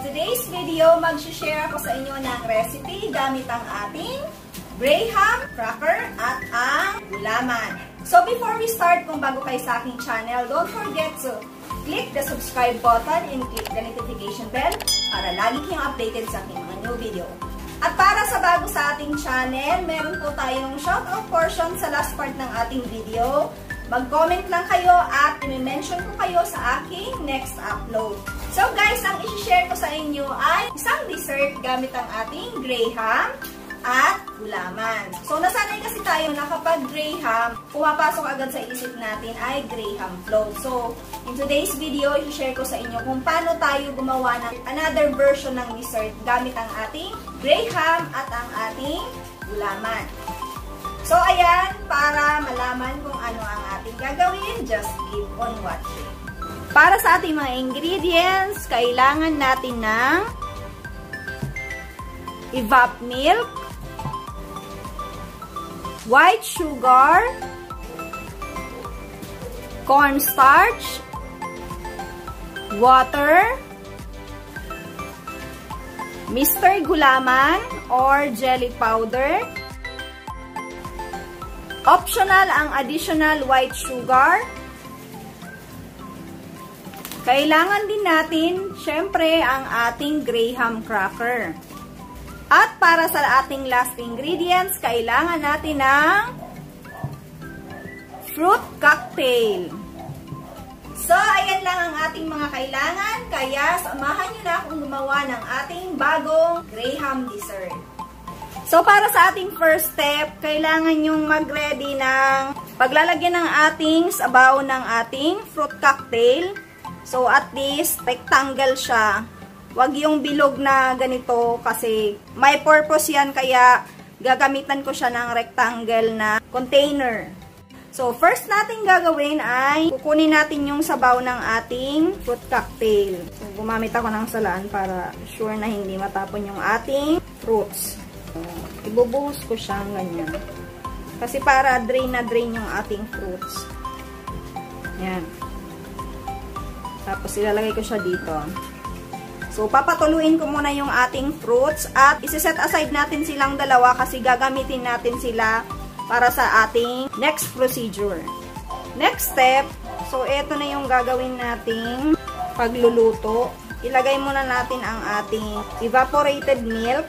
today's video, mag-share ako sa inyo ng recipe gamit ang ating Graham cracker at ang gulaman. So before we start, kung bago kayo sa aking channel, don't forget to click the subscribe button and click the notification bell para lagi kayong updated sa aking mga new video. At para sa bago sa ating channel, meron po tayong shoutout portion sa last part ng ating video. Mag-comment lang kayo at i-mention ko kayo sa aking next upload. So guys, ang isi-share ko sa inyo ay isang dessert gamit ang ating Graham at gulaman. So, nasanay kasi tayo na kapag Graham, pumapasok agad sa isip natin ay Graham float. So, in today's video, i-share ko sa inyo kung paano tayo gumawa ng another version ng dessert gamit ang ating Graham at ang ating gulaman. So, ayan, para malaman kung ano ang ating gagawin, just keep on watching. Para sa ating mga ingredients, kailangan natin ng evap milk, white sugar, cornstarch, water, Mr. Gulaman or jelly powder. Optional ang additional white sugar. Kailangan din natin, syempre, ang ating Graham cracker. At para sa ating last ingredients, kailangan natin ng fruit cocktail. So, ayan lang ang ating mga kailangan. Kaya, samahan nyo na akong gumawa ng ating bagong Graham dessert. So, para sa ating first step, kailangan nyong mag-ready ng paglalagyan ng ating sabaw ng ating fruit cocktail. So, at least, rectangle siya. Huwag yung bilog na ganito kasi may purpose yan kaya gagamitan ko siya ng rectangle na container. So, first natin gagawin ay kukunin natin yung sabaw ng ating fruit cocktail. So, gumamit ako ng salaan para sure na hindi matapon yung ating fruits. So, ibubuhos ko siya ganyan. Kasi para drain na drain yung ating fruits. Yan. Tapos, ilalagay ko siya dito. So, papatuluin ko muna yung ating fruits at isi-set aside natin silang dalawa kasi gagamitin natin sila para sa ating next procedure. Next step, so ito na yung gagawin nating pagluluto. Ilagay muna natin ang ating evaporated milk.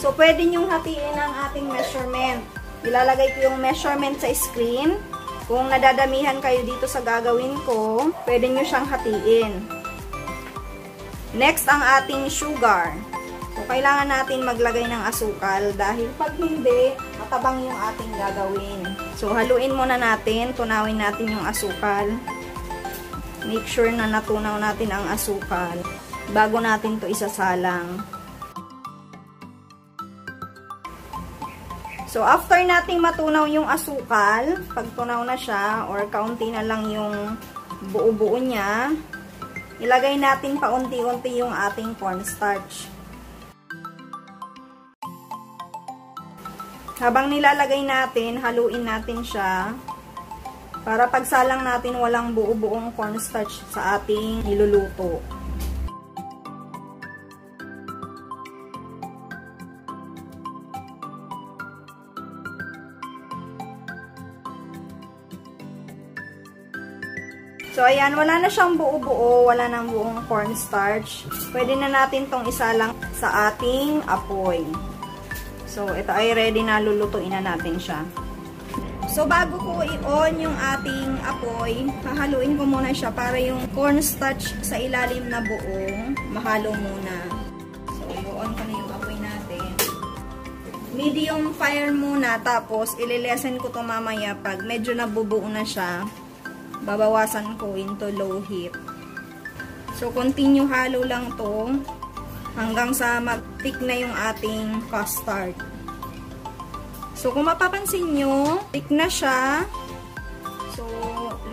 So, pwede nyong hatiin ang ating measurement. Ilalagay ko yung measurement sa screen. Kung nadadamihan kayo dito sa gagawin ko, pwede nyo siyang hatiin. Next, ang ating sugar. So, kailangan natin maglagay ng asukal dahil pag hindi, matabang yung ating gagawin. So, haluin muna natin. Tunawin natin yung asukal. Make sure na natunaw natin ang asukal bago natin to isasalang. So, after nating matunaw yung asukal, pag tunaw na siya, or kaunti na lang yung buo-buo niya, ilagay natin paunti-unti yung ating cornstarch. Habang nilalagay natin, haluin natin siya para pagsalang natin walang buo-buong cornstarch sa ating niluluto. So, ayan, wala na siyang buo-buo, wala nang buong cornstarch. Pwede na natin tong isalang sa ating apoy. So, ito ay ready na lulutuin na natin siya. So, bago ko i-on yung ating apoy, hahaluin ko muna siya para yung cornstarch sa ilalim na buong mahalo muna. So, i-on ko na yung apoy natin. Medium fire muna, tapos ililesen ko to mamaya pag medyo nabubuo na siya babawasan ko into low heat. So, continue halo lang to hanggang sa mag-thick na yung ating custard. So, kung mapapansin nyo, thick na siya. So,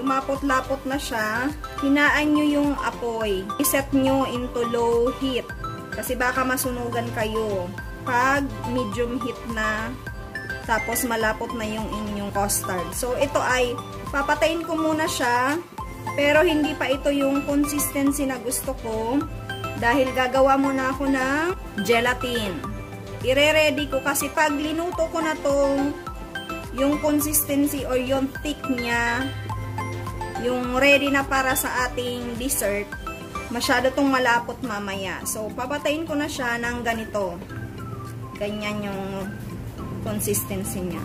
lumapot-lapot na siya. Hinaan nyo yung apoy. I-set nyo into low heat. Kasi baka masunugan kayo. Pag medium heat na, tapos malapot na yung inyong custard. So, ito ay papatayin ko muna siya. Pero hindi pa ito yung consistency na gusto ko. dahil gagawa muna ako ng gelatin. Ire-ready ko kasi pag linuto ko na tong yung consistency or yung thick niya, yung ready na para sa ating dessert, masyado tong malapot mamaya. So, papatayin ko na siya ng ganito. Ganyan yung consistency niya.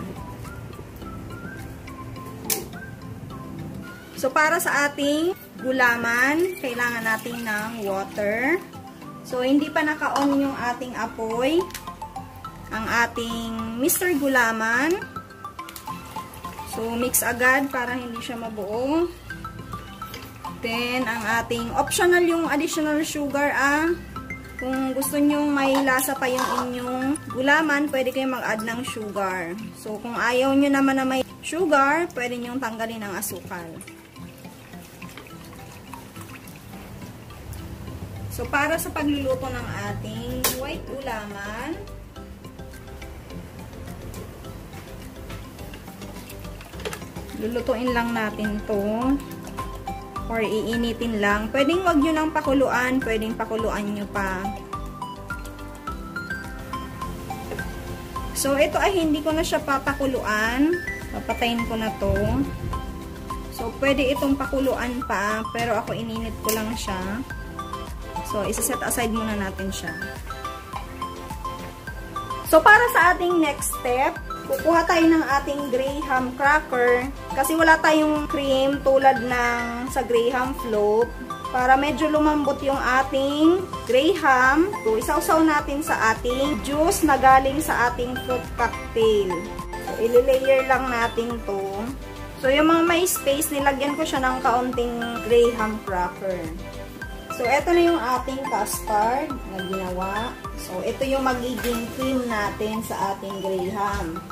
So, para sa ating gulaman, kailangan natin ng water. So, hindi pa naka-on yung ating apoy. Ang ating Mr. Gulaman. So, mix agad para hindi siya mabuo. Then, ang ating optional yung additional sugar ah. Kung gusto nyo may lasa pa yung inyong gulaman, pwede kayo mag-add ng sugar. So, kung ayaw nyo naman na may sugar, pwede nyo tanggalin ang asukal. So, para sa pagluluto ng ating white ulaman, lulutuin lang natin to or iinitin lang. Pwedeng wag nyo nang pakuluan, pwedeng pakuluan nyo pa. So, ito ay hindi ko na siya papakuluan. Papatayin ko na to. So, pwede itong pakuluan pa, pero ako ininit ko lang siya. So, isa-set aside muna natin siya. So, para sa ating next step, kukuha tayo ng ating graham cracker. Kasi wala tayong cream tulad ng sa graham float. Para medyo lumambot yung ating graham, so, isawsaw natin sa ating juice na galing sa ating fruit cocktail. So, ililayer lang natin to. So, yung mga may space, nilagyan ko siya ng kaunting graham cracker. So, ito na yung ating custard na ginawa. So, ito yung magiging cream natin sa ating graham.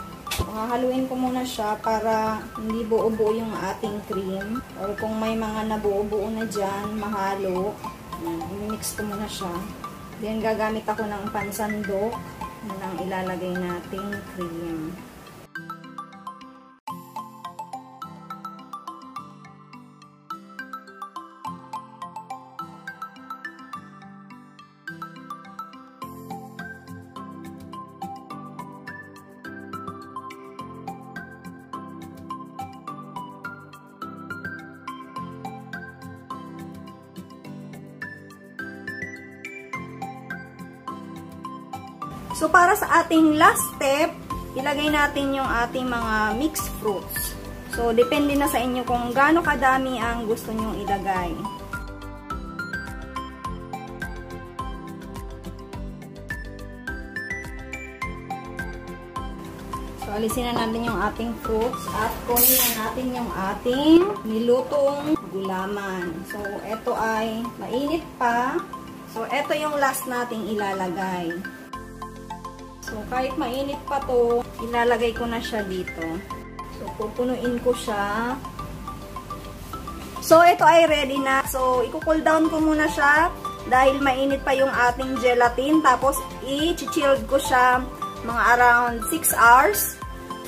Hahaluin ko muna siya para hindi buo-buo yung ating cream. Or kung may mga nabuo-buo na dyan, mahalo. I-mix ko muna siya. Then, gagamit ako ng pansandok ng ilalagay nating cream. So, para sa ating last step, ilagay natin yung ating mga mixed fruits. So, depende na sa inyo kung gaano kadami ang gusto nyong ilagay. So, alisin na natin yung ating fruits at kunin na natin yung ating nilutong gulaman. So, ito ay mainit pa. So, ito yung last nating ilalagay. So, kahit mainit pa to, ilalagay ko na siya dito. So, pupunuin ko siya. So, ito ay ready na. So, i-cool down ko muna siya dahil mainit pa yung ating gelatin. Tapos, i-chilled ko siya mga around 6 hours.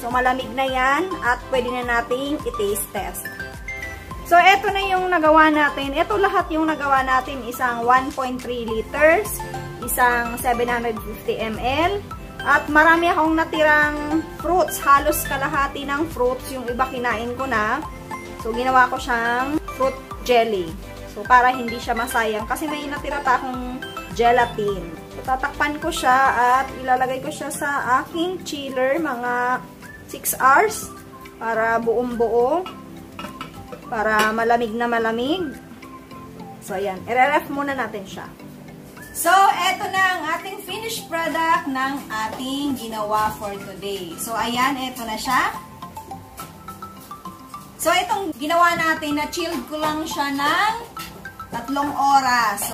So, malamig na yan at pwede na nating i-taste test. So, ito na yung nagawa natin. Ito lahat yung nagawa natin. Isang 1.3 liters, isang 750 ml, at marami akong natirang fruits. Halos kalahati ng fruits. Yung iba kinain ko na. So, ginawa ko siyang fruit jelly. So, para hindi siya masayang. Kasi may natira pa akong gelatin. So, tatakpan ko siya at ilalagay ko siya sa aking chiller mga 6 hours para buong buo. Para malamig na malamig. So, ayan. I-ref muna natin siya. So, eto na ang ating finished product ng ating ginawa for today. So, ayan, eto na siya. So, itong ginawa natin, na-chilled ko lang siya ng tatlong oras. So,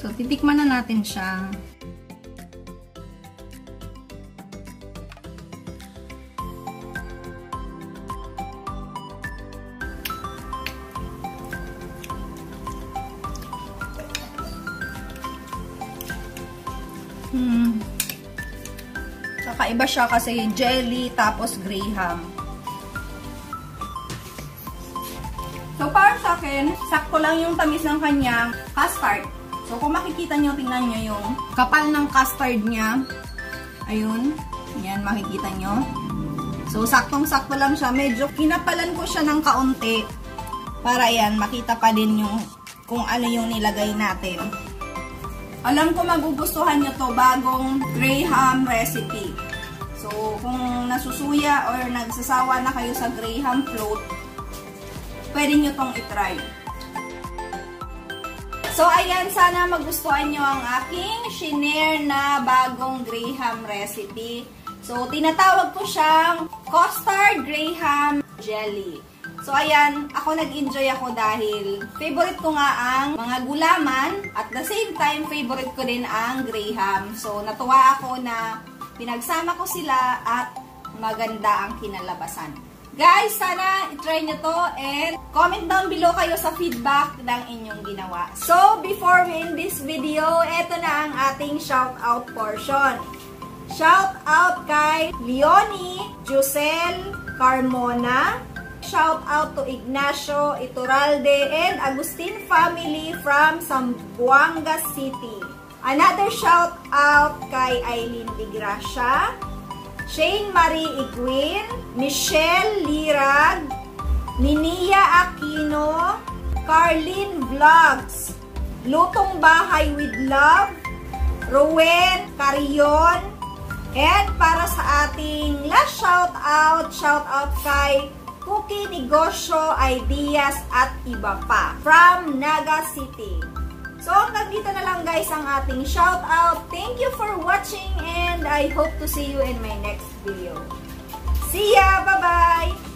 So, titikman na natin siya. Hmm. Kakaiba siya kasi jelly tapos graham. So, para sa akin, sakto lang yung tamis ng kanyang custard. So, kung makikita nyo, tingnan nyo yung kapal ng custard niya. Ayun. Yan, makikita nyo. So, saktong-sakto lang siya. Medyo kinapalan ko siya ng kaunti. Para yan, makita pa din yung kung ano yung nilagay natin. Alam ko magugustuhan nyo to bagong Graham recipe. So, kung nasusuya or nagsasawa na kayo sa Graham float, pwede nyo tong itry. So, ayan, sana magustuhan nyo ang aking shinare na bagong Graham recipe. So, tinatawag ko siyang custard Graham jelly. So, ayan, ako nag-enjoy ako dahil favorite ko nga ang mga gulaman at the same time, favorite ko din ang Graham. So, natuwa ako na pinagsama ko sila at maganda ang kinalabasan. Guys, sana itry nyo to and comment down below kayo sa feedback ng inyong ginawa. So, before we end this video, eto na ang ating shoutout portion. Shout out kay Leonie, Jusel, Carmona, shout out to Ignacio Iturralde and Agustin family from Zamboanga City. Another shout out kay Eileen Digracia, Shane Marie Iguin, Michelle Lirag, Ninia Aquino, Carlin Vlogs, Lutong Bahay with Love, Rowen Carion, and para sa ating last shout out, shout out kay Cookie Negosyo Ideas at iba pa from Naga City. So, nandito na lang guys ang ating shout out. Thank you for watching and I hope to see you in my next video. See ya! Bye-bye!